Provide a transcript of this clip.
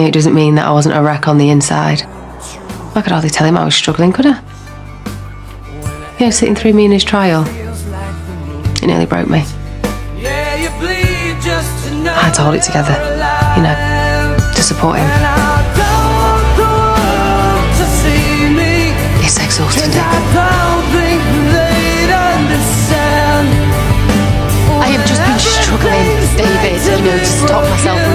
It doesn't mean that I wasn't a wreck on the inside. I could hardly tell him I was struggling, could I? You know, sitting through me in his trial, it nearly broke me. I had to hold it together, you know, to support him. It's exhausting. I have just been struggling, David, you know, to stop myself